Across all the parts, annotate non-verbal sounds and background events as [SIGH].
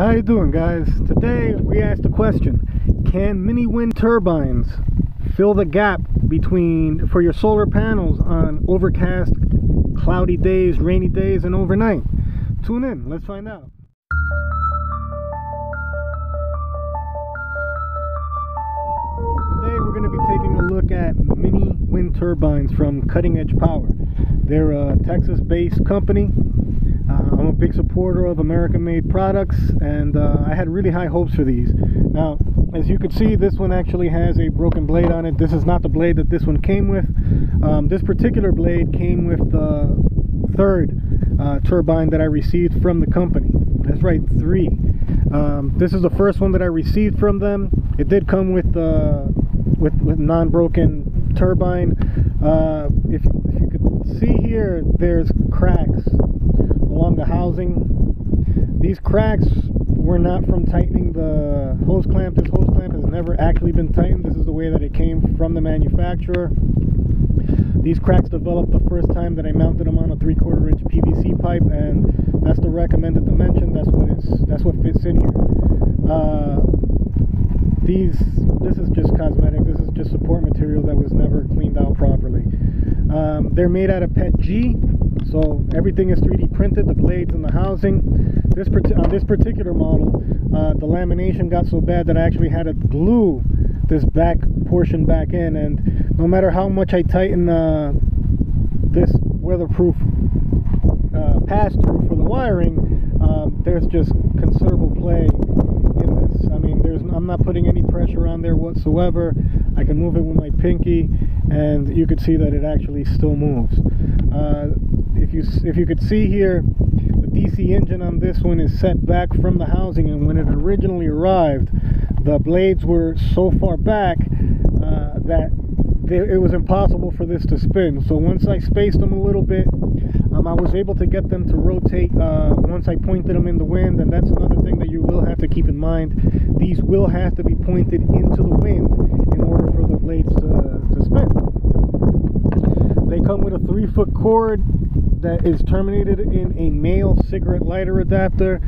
How you doing guys? Today we asked a question. Can mini wind turbines fill the gap between for your solar panels on overcast, cloudy days, rainy days, and overnight? Tune in, let's find out. Today we're going to be taking a look at mini wind turbines from Cutting Edge Power. They're a Texas-based company I'm a big supporter of American-made products, and uh, I had really high hopes for these. Now, as you can see, this one actually has a broken blade on it. This is not the blade that this one came with. Um, this particular blade came with the third uh, turbine that I received from the company. That's right, three. Um, this is the first one that I received from them. It did come with uh, with, with non-broken turbine. Uh, if, if you could see here, there's cracks along the housing. These cracks were not from tightening the hose clamp. This hose clamp has never actually been tightened. This is the way that it came from the manufacturer. These cracks developed the first time that I mounted them on a three-quarter inch PVC pipe, and that's the recommended dimension. That's what it's. That's what fits in here. Uh, these. This is just cosmetic. This is just support material that was never cleaned out properly. Um, they're made out of PET G, so everything is 3D printed, the blades and the housing. This on this particular model, uh, the lamination got so bad that I actually had to glue this back portion back in, and no matter how much I tighten uh, this weatherproof uh, pass-through for the wiring, um, there's just considerable play in this. I mean, there's I'm not putting any pressure on there whatsoever. I can move it with my pinky, and you can see that it actually still moves. Uh, if you if you could see here the DC engine on this one is set back from the housing and when it originally arrived the blades were so far back uh, that they, it was impossible for this to spin. So once I spaced them a little bit um, I was able to get them to rotate uh, once I pointed them in the wind and that's another thing that you will have to keep in mind. These will have to be pointed into the wind in order for the blades to, to spin. They come with a three foot cord that is terminated in a male cigarette lighter adapter.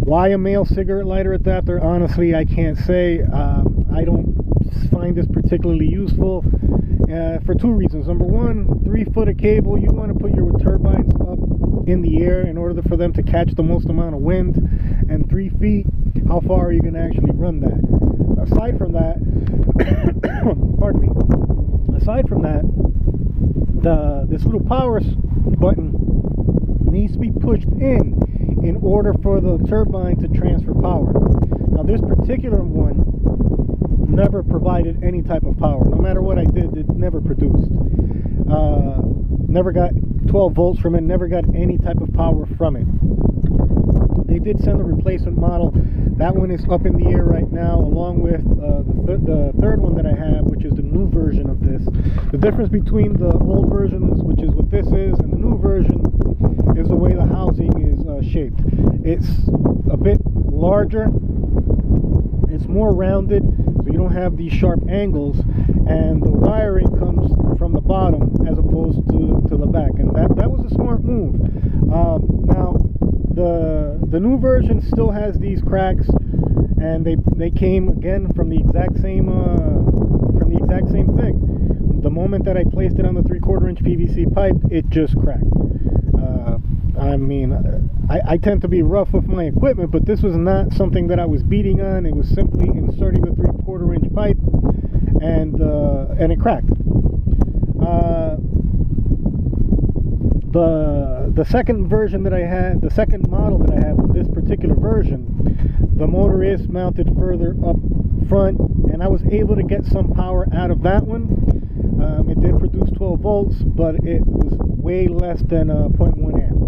Why a male cigarette lighter adapter? Honestly, I can't say. Um, I don't find this particularly useful uh, for two reasons. Number one, three foot of cable, you want to put your turbines up in the air in order for them to catch the most amount of wind. And three feet, how far are you going to actually run that? Aside from that, [COUGHS] pardon me. Aside from that, the this little power button needs to be pushed in in order for the turbine to transfer power. Now this particular one never provided any type of power. No matter what I did, it never produced. Uh, never got 12 volts from it, never got any type of power from it. They did send a replacement model. That one is up in the air right now, along with uh, the, th the third one that I have, which is the new version of this. The difference between the old versions, which is what this is, and the new version is the way the housing is uh, shaped. It's a bit larger, it's more rounded, so you don't have these sharp angles, and the wiring comes from the bottom as opposed to, to the back, and that, that was a smart move. Um, now, the the new version still has these cracks and they they came again from the exact same uh, from the exact same thing. The moment that I placed it on the three quarter inch PVC pipe it just cracked. Uh, I mean I, I tend to be rough with my equipment but this was not something that I was beating on. It was simply inserting the three quarter inch pipe and uh, and it cracked uh, the the second version that I had, the second model that I have of this particular version, the motor is mounted further up front, and I was able to get some power out of that one. Um, it did produce 12 volts, but it was way less than a 0.1 amp.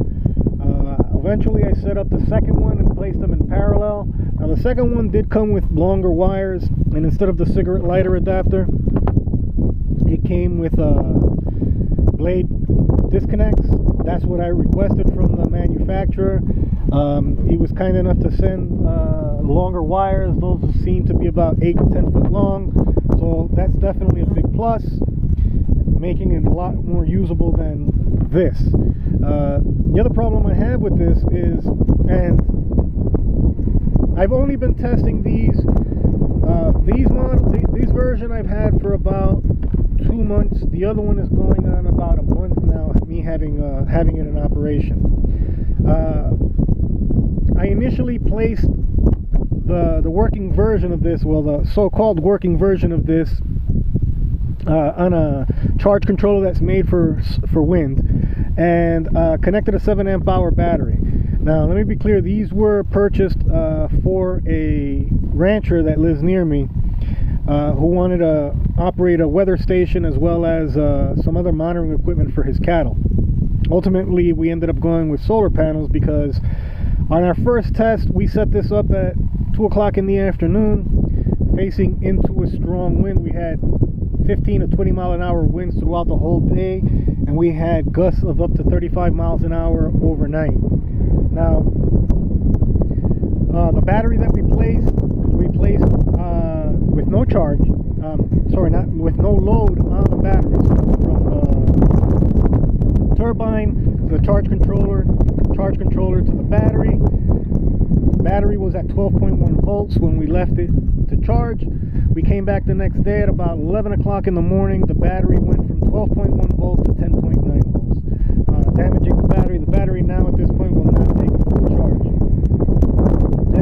Uh, eventually, I set up the second one and placed them in parallel. Now, the second one did come with longer wires, and instead of the cigarette lighter adapter, it came with a blade disconnects. That's what I requested from the manufacturer. Um, he was kind enough to send uh, longer wires. Those seem to be about 8 to 10 foot long. So that's definitely a big plus, making it a lot more usable than this. Uh, the other problem I have with this is, and I've only been testing these uh, these models, these version I've had for about two months. The other one is going on about a month now. Me having uh, having it in operation. Uh, I initially placed the the working version of this, well, the so-called working version of this, uh, on a charge controller that's made for for wind, and uh, connected a 7 amp hour battery. Now, let me be clear, these were purchased uh, for a rancher that lives near me uh, who wanted to operate a weather station as well as uh, some other monitoring equipment for his cattle. Ultimately, we ended up going with solar panels because on our first test, we set this up at 2 o'clock in the afternoon, facing into a strong wind. We had 15 to 20 mile an hour winds throughout the whole day, and we had gusts of up to 35 miles an hour overnight. Now, uh, the battery that we placed, with no charge, um, sorry, not with no load on the batteries from the turbine, the charge controller, charge controller to the battery. The battery was at 12.1 volts when we left it to charge. We came back the next day at about 11 o'clock in the morning. The battery went from 12.1 volts to 10.9 volts, uh, damaging the battery. The battery now at this point will not take a full charge.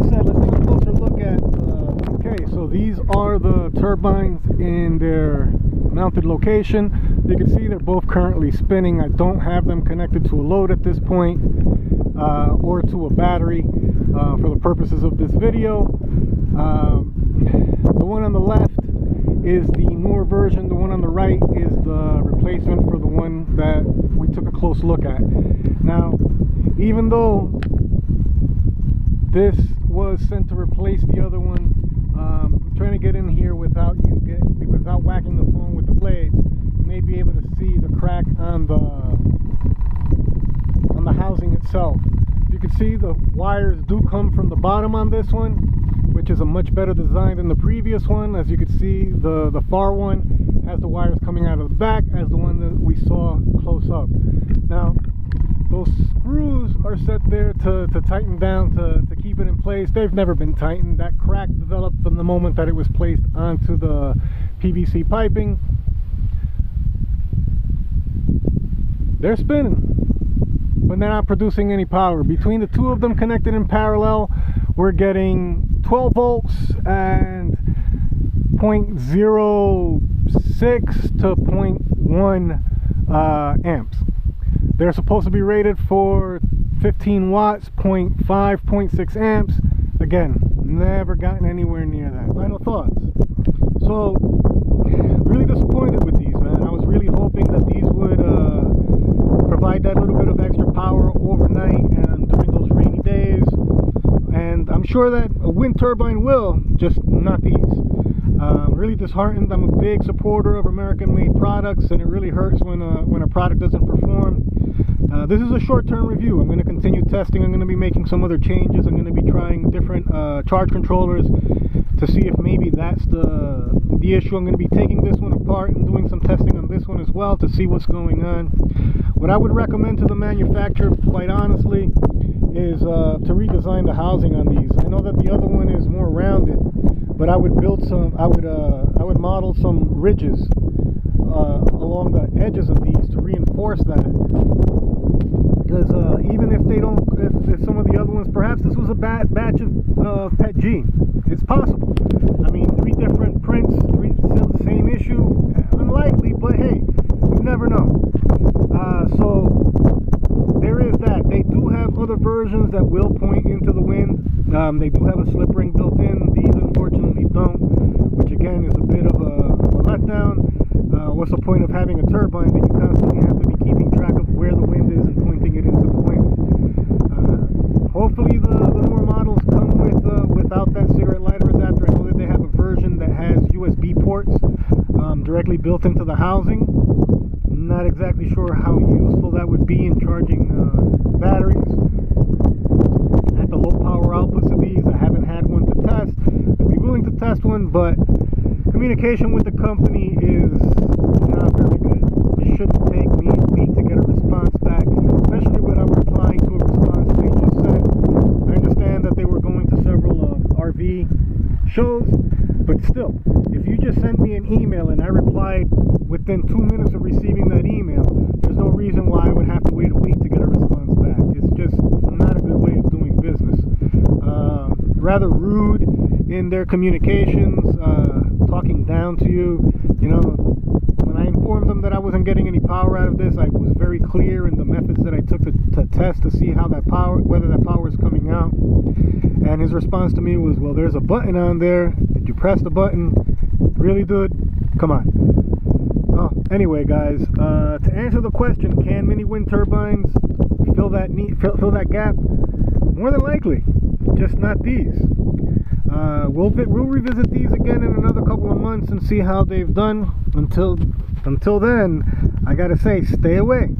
Said, let's take a closer look at. Uh, okay, so these are the turbines in their mounted location. You can see they're both currently spinning. I don't have them connected to a load at this point uh, or to a battery uh, for the purposes of this video. Um, the one on the left is the newer version. The one on the right is the replacement for the one that we took a close look at. Now, even though this was sent to replace the other one, um, I'm trying to get in here without you get without whacking the phone with the blades. You may be able to see the crack on the on the housing itself. You can see the wires do come from the bottom on this one which is a much better design than the previous one. As you can see, the, the far one has the wires coming out of the back as the one that we saw close up. Now, those screws are set there to, to tighten down to, to keep it in place. They've never been tightened. That crack developed from the moment that it was placed onto the PVC piping. They're spinning, but they're not producing any power. Between the two of them connected in parallel, we're getting 12 volts and 0.06 to 0.1 uh, amps. They're supposed to be rated for 15 watts, 0.5, 0.6 amps. Again, never gotten anywhere near that. Final thoughts. So, really disappointed with these, man. I was really hoping that these would uh, provide that little bit of extra power overnight and during those rainy days and I'm sure that a wind turbine will, just not these. Uh, really disheartened. I'm a big supporter of American-made products, and it really hurts when a, when a product doesn't perform. Uh, this is a short-term review. I'm going to continue testing. I'm going to be making some other changes. I'm going to be trying different uh, charge controllers to see if maybe that's the the issue. I'm going to be taking this one apart and doing some testing on this one as well to see what's going on. What I would recommend to the manufacturer, quite honestly, is uh, to redesign the housing on these. I know that the other one is more rounded, but I would build some, I would, uh, I would model some ridges uh, along the edges of these to reinforce that. Because uh, even if they don't, if, if, some of the other ones, perhaps this was a bad batch of uh, PET G. It's possible. I mean, three different prints, three same issue, unlikely, but hey, you never know. Uh, so there is that. They do have other versions that will point into the wind. Um, they do have a slip ring built in. These unfortunately don't, which again is a bit of a, a letdown. Uh, what's the point of having a turbine that you constantly have to be keeping track of where the wind is and pointing it into the wind? Uh, the, the newer models come with uh, without that cigarette lighter adapter. I know that they have a version that has USB ports um, directly built into the housing. Not exactly sure how useful that would be in charging uh, batteries. At the low power outputs of these, I haven't had one to test. I'd be willing to test one, but communication with the company is not very good. It shouldn't take me a week to get a response back, especially when I'm replying to a response they just sent. I understand that they were going to several uh, shows. But still, if you just sent me an email and I replied within two minutes of receiving that email, there's no reason why I would have to wait a week to get a response back. It's just not a good way of doing business. Uh, rather rude in their communications, uh, talking down to you. You know, informed them that I wasn't getting any power out of this, I was very clear in the methods that I took to, to test to see how that power, whether that power is coming out. And his response to me was, "Well, there's a button on there. Did you press the button? Really, dude? Come on." Oh, anyway, guys, uh, to answer the question, can mini wind turbines fill that need, fill, fill that gap? More than likely, just not these. Uh, we'll we'll revisit these again in another couple of months and see how they've done. Until until then, I gotta say, stay away.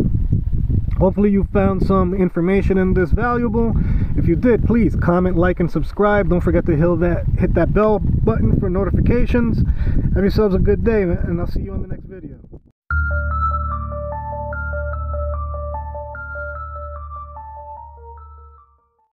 Hopefully you found some information in this valuable. If you did, please comment, like, and subscribe. Don't forget to hit that hit that bell button for notifications. Have yourselves a good day, and I'll see you on the next video.